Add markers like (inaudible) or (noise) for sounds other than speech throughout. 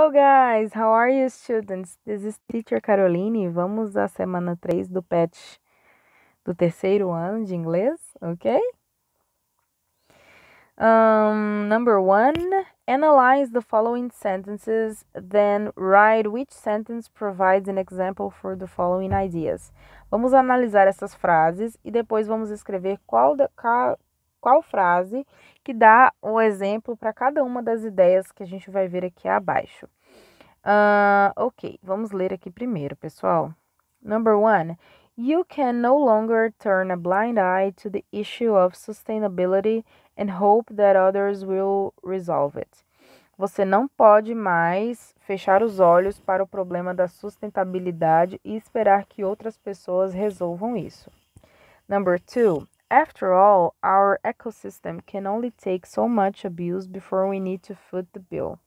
Hello guys, how are you students? This is Teacher Caroline. Vamos à semana 3 do patch do terceiro ano de inglês, ok? Um, number one, analyze the following sentences, then write which sentence provides an example for the following ideas. Vamos analisar essas frases e depois vamos escrever qual, qual, qual frase que dá o exemplo para cada uma das ideias que a gente vai ver aqui abaixo. Uh, ok, vamos ler aqui primeiro, pessoal. Number one, you can no longer turn a blind eye to the issue of sustainability and hope that others will resolve it. Você não pode mais fechar os olhos para o problema da sustentabilidade e esperar que outras pessoas resolvam isso. Number two, After all, our ecosystem can only take so much abuse before we need to foot the bill.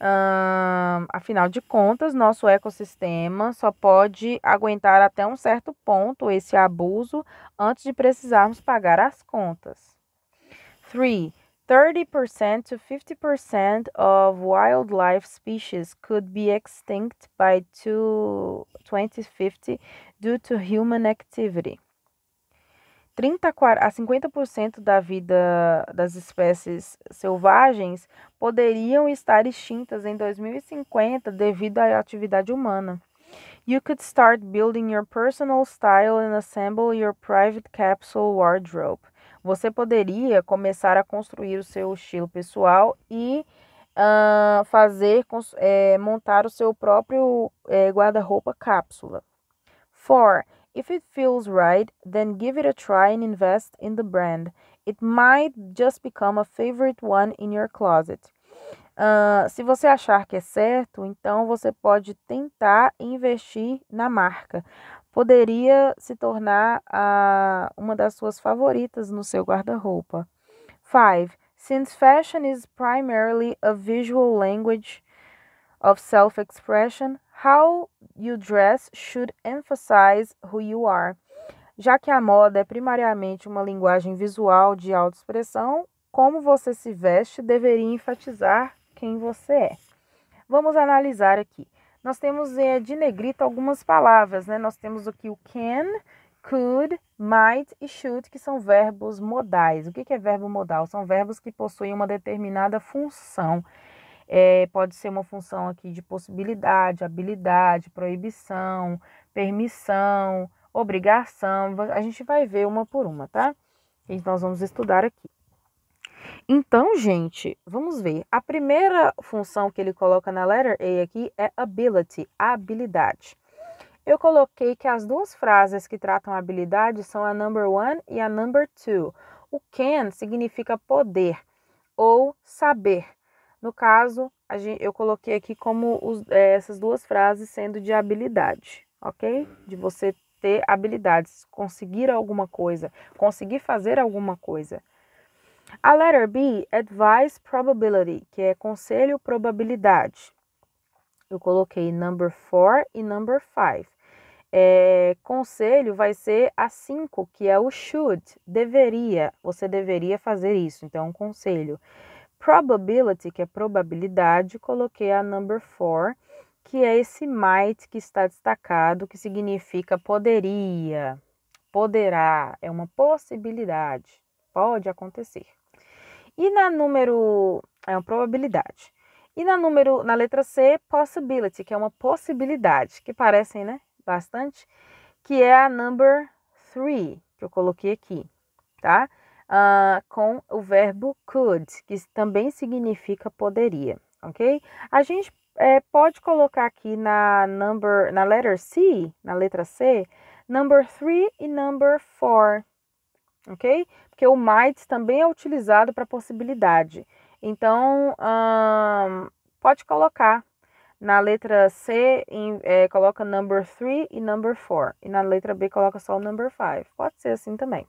Um, afinal de contas, nosso ecossistema só pode aguentar até um certo ponto esse abuso antes de precisarmos pagar as contas. 3. 30% to 50% of wildlife species could be extinct by 2050 due to human activity. 30 a 50% da vida das espécies selvagens poderiam estar extintas em 2050 devido à atividade humana. You could start building your personal style and assemble your private capsule wardrobe. Você poderia começar a construir o seu estilo pessoal e uh, fazer, é, montar o seu próprio é, guarda-roupa cápsula. 4. If it feels right, then give it a try and invest in the brand. It might just become a favorite one in your closet. Uh, se você achar que é certo, então você pode tentar investir na marca. Poderia se tornar uh, uma das suas favoritas no seu guarda-roupa. 5. Since fashion is primarily a visual language of self expression, How you dress should emphasize who you are. Já que a moda é primariamente uma linguagem visual de autoexpressão, como você se veste deveria enfatizar quem você é. Vamos analisar aqui. Nós temos é, de negrito algumas palavras, né? Nós temos aqui o can, could, might e should, que são verbos modais. O que é verbo modal? São verbos que possuem uma determinada função. É, pode ser uma função aqui de possibilidade, habilidade, proibição, permissão, obrigação. A gente vai ver uma por uma, tá? Então, nós vamos estudar aqui. Então, gente, vamos ver. A primeira função que ele coloca na letter A aqui é ability, habilidade. Eu coloquei que as duas frases que tratam habilidade são a number one e a number two. O can significa poder ou saber. No caso, eu coloquei aqui como os, é, essas duas frases sendo de habilidade, ok? De você ter habilidades, conseguir alguma coisa, conseguir fazer alguma coisa. A letter B, advice probability, que é conselho probabilidade. Eu coloquei number 4 e number 5. É, conselho vai ser a 5, que é o should, deveria, você deveria fazer isso, então conselho. Probability, que é probabilidade, coloquei a number four, que é esse might que está destacado, que significa poderia, poderá, é uma possibilidade, pode acontecer. E na número, é uma probabilidade. E na número, na letra C, possibility, que é uma possibilidade, que parecem, né, bastante, que é a number three, que eu coloquei aqui, tá? Uh, com o verbo could, que também significa poderia, ok? A gente é, pode colocar aqui na number, na letter C, na letra C, number 3 e number 4, ok? Porque o might também é utilizado para possibilidade. Então, um, pode colocar na letra C, em, é, coloca number 3 e number 4. E na letra B, coloca só o number 5. Pode ser assim também.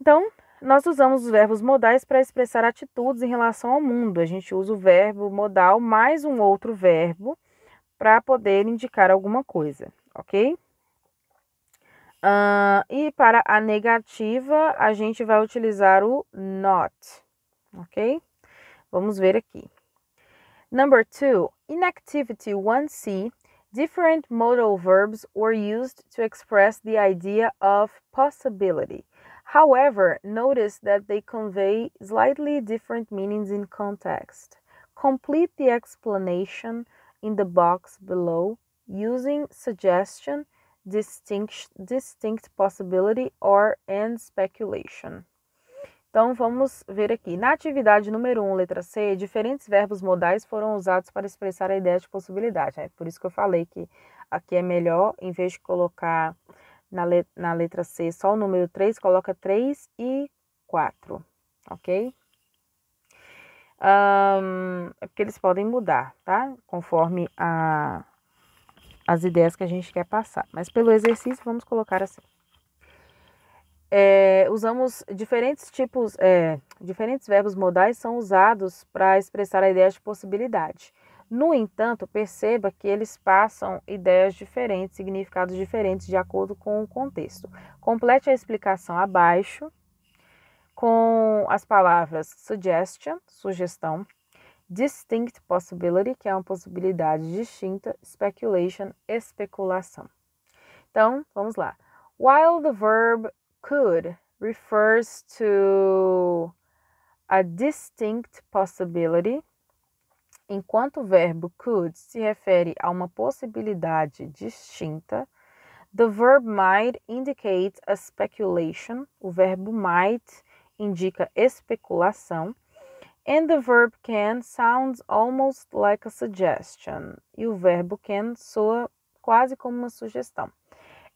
Então, nós usamos os verbos modais para expressar atitudes em relação ao mundo. A gente usa o verbo modal mais um outro verbo para poder indicar alguma coisa, ok? Uh, e para a negativa, a gente vai utilizar o not, ok? Vamos ver aqui. Number two, in activity 1C, different modal verbs were used to express the idea of possibility. However, notice that they convey slightly different meanings in context. Complete the explanation in the box below using suggestion, distinct, distinct possibility, or and speculation. Então vamos ver aqui. Na atividade número 1, um, letra C, diferentes verbos modais foram usados para expressar a ideia de possibilidade. É por isso que eu falei que aqui é melhor, em vez de colocar na, let na letra C só o número 3, coloca 3 e 4, ok? Um, é porque eles podem mudar, tá? Conforme a, as ideias que a gente quer passar. Mas pelo exercício, vamos colocar assim. É, usamos diferentes tipos, é, diferentes verbos modais são usados para expressar a ideia de possibilidade. No entanto, perceba que eles passam ideias diferentes, significados diferentes de acordo com o contexto. Complete a explicação abaixo com as palavras suggestion, sugestão, distinct possibility, que é uma possibilidade distinta, speculation, especulação. Então, vamos lá. While the verb could refers to a distinct possibility, enquanto o verbo could se refere a uma possibilidade distinta, the verb might indicate a speculation, o verbo might indica especulação, and the verb can sounds almost like a suggestion, e o verbo can soa quase como uma sugestão.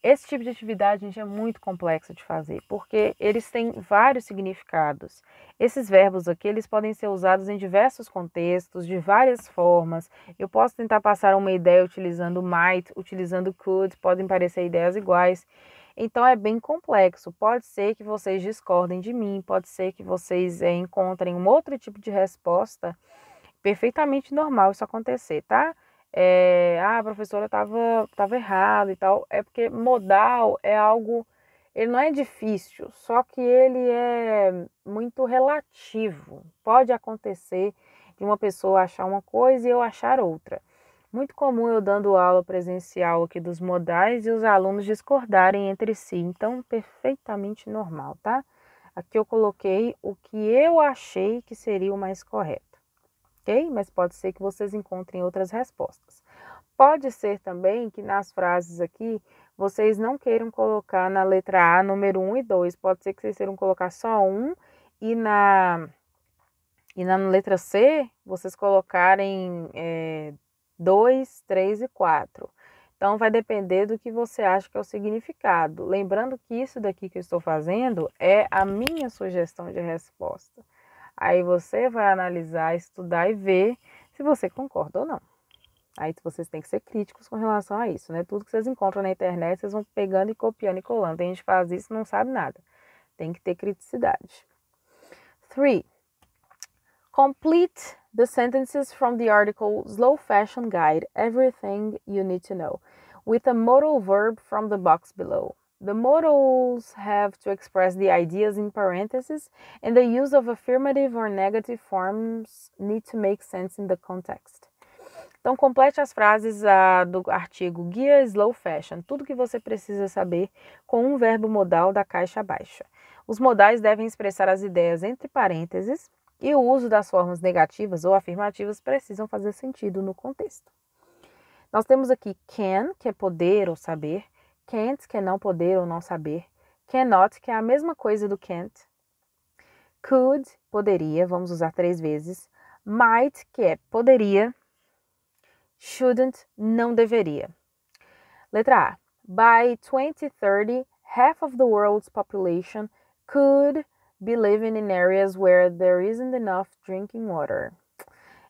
Esse tipo de atividade, gente, é muito complexo de fazer, porque eles têm vários significados. Esses verbos aqui, eles podem ser usados em diversos contextos, de várias formas. Eu posso tentar passar uma ideia utilizando might, utilizando could, podem parecer ideias iguais. Então é bem complexo. Pode ser que vocês discordem de mim, pode ser que vocês é, encontrem um outro tipo de resposta. Perfeitamente normal isso acontecer, tá? É, ah, a professora estava tava errado e tal. É porque modal é algo, ele não é difícil, só que ele é muito relativo. Pode acontecer de uma pessoa achar uma coisa e eu achar outra. Muito comum eu dando aula presencial aqui dos modais e os alunos discordarem entre si, então perfeitamente normal, tá? Aqui eu coloquei o que eu achei que seria o mais correto ok? Mas pode ser que vocês encontrem outras respostas. Pode ser também que nas frases aqui vocês não queiram colocar na letra A número 1 e 2. Pode ser que vocês queiram colocar só 1 e na, e na letra C vocês colocarem é, 2, 3 e 4. Então, vai depender do que você acha que é o significado. Lembrando que isso daqui que eu estou fazendo é a minha sugestão de resposta. Aí você vai analisar, estudar e ver se você concorda ou não. Aí vocês têm que ser críticos com relação a isso, né? Tudo que vocês encontram na internet, vocês vão pegando e copiando e colando. Tem gente que faz isso e não sabe nada. Tem que ter criticidade. 3. Complete the sentences from the article Slow Fashion Guide Everything You Need to Know with a modal verb from the box below. The modals have to express the ideas in parentheses, and the use of affirmative or negative forms need to make sense in the context. Então, complete as frases uh, do artigo Guia Slow Fashion, tudo que você precisa saber com um verbo modal da caixa baixa. Os modais devem expressar as ideias entre parênteses e o uso das formas negativas ou afirmativas precisam fazer sentido no contexto. Nós temos aqui can, que é poder ou saber, Can't, que é não poder ou não saber. Cannot, que é a mesma coisa do can't. Could, poderia, vamos usar três vezes. Might, que é poderia. Shouldn't, não deveria. Letra A. By 2030, half of the world's population could be living in areas where there isn't enough drinking water.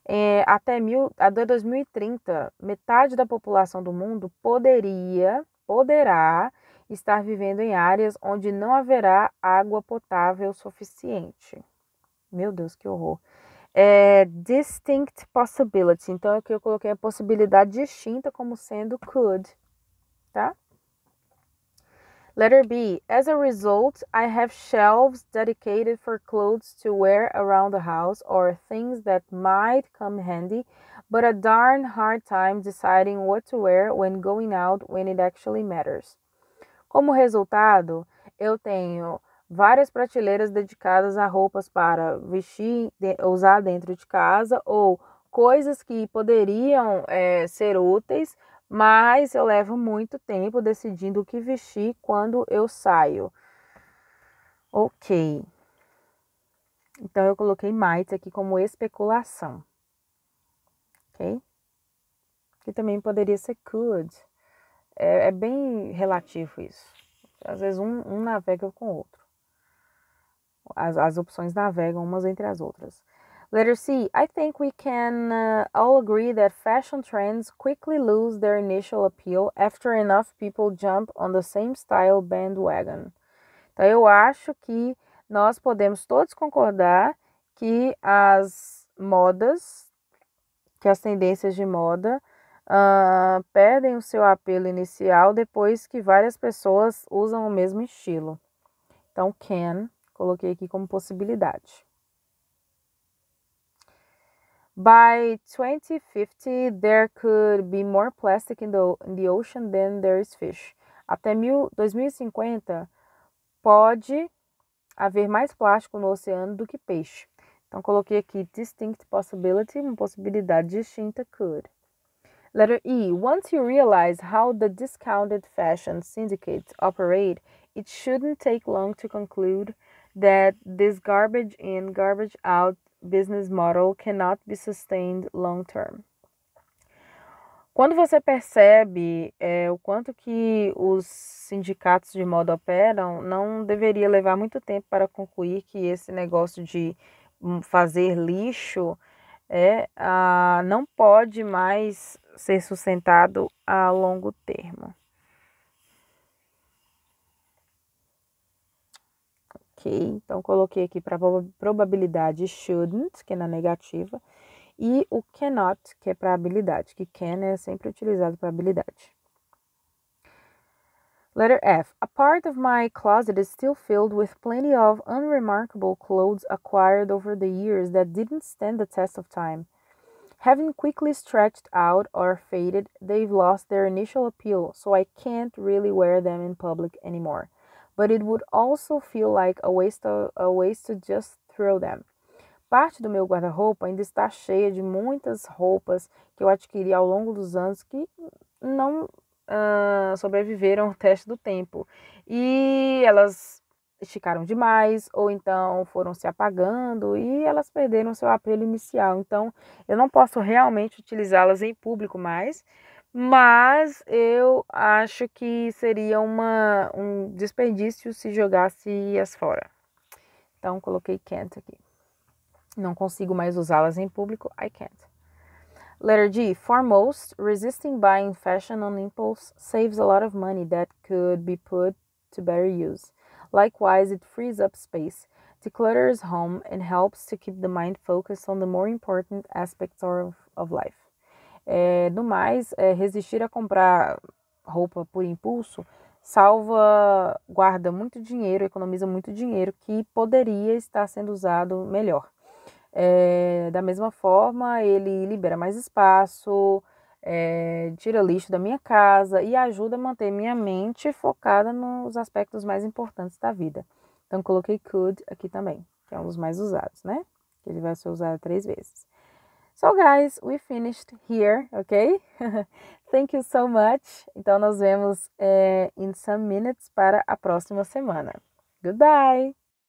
É, até, mil, até 2030, metade da população do mundo poderia poderá estar vivendo em áreas onde não haverá água potável suficiente. Meu Deus, que horror. É, distinct possibility. Então, aqui eu coloquei a possibilidade distinta como sendo could, tá? Letter B. As a result, I have shelves dedicated for clothes to wear around the house or things that might come handy, but a darn hard time deciding what to wear when going out when it actually matters. Como resultado, eu tenho várias prateleiras dedicadas a roupas para vestir, usar dentro de casa ou coisas que poderiam é, ser úteis, mas eu levo muito tempo decidindo o que vestir quando eu saio. Ok. Então eu coloquei might aqui como especulação. Que também poderia ser could. É, é bem relativo isso. Às vezes um, um navega com o outro. As, as opções navegam umas entre as outras. Letter C. I think we can uh, all agree that fashion trends quickly lose their initial appeal after enough people jump on the same style bandwagon. Então, eu acho que nós podemos todos concordar que as modas, que as tendências de moda, uh, perdem o seu apelo inicial depois que várias pessoas usam o mesmo estilo. Então, can, coloquei aqui como possibilidade. By 2050, there could be more plastic in the, in the ocean than there is fish. Até mil, 2050, pode haver mais plástico no oceano do que peixe. Então, coloquei aqui distinct possibility, uma possibilidade distinta, could. Letter E. Once you realize how the discounted fashion syndicates operate, it shouldn't take long to conclude that this garbage in, garbage out business model cannot be sustained long term. Quando você percebe é, o quanto que os sindicatos de moda operam, não deveria levar muito tempo para concluir que esse negócio de fazer lixo é, ah, não pode mais ser sustentado a longo termo. Então, coloquei aqui para probabilidade shouldn't, que é na negativa, e o cannot, que é para habilidade, que can é sempre utilizado para habilidade. Letter F. A part of my closet is still filled with plenty of unremarkable clothes acquired over the years that didn't stand the test of time. Having quickly stretched out or faded, they've lost their initial appeal, so I can't really wear them in public anymore but it would also feel like a waste, of, a waste to just throw them. Parte do meu guarda-roupa ainda está cheia de muitas roupas que eu adquiri ao longo dos anos que não uh, sobreviveram ao teste do tempo. E elas esticaram demais, ou então foram se apagando e elas perderam seu apelo inicial. Então, eu não posso realmente utilizá-las em público mais, mas eu acho que seria uma, um desperdício se jogasse as fora. Então coloquei can't aqui. Não consigo mais usá-las em público, I can't. Letter G. For most, resisting buying fashion on impulse saves a lot of money that could be put to better use. Likewise, it frees up space, declutters home, and helps to keep the mind focused on the more important aspects of, of life. É, no mais, é, resistir a comprar roupa por impulso salva, guarda muito dinheiro, economiza muito dinheiro que poderia estar sendo usado melhor. É, da mesma forma, ele libera mais espaço, é, tira lixo da minha casa e ajuda a manter minha mente focada nos aspectos mais importantes da vida. Então, coloquei could aqui também, que é um dos mais usados, né? Ele vai ser usado três vezes. So, guys, we finished here, ok? (laughs) Thank you so much. Então, nós vemos é, in some minutes para a próxima semana. Goodbye!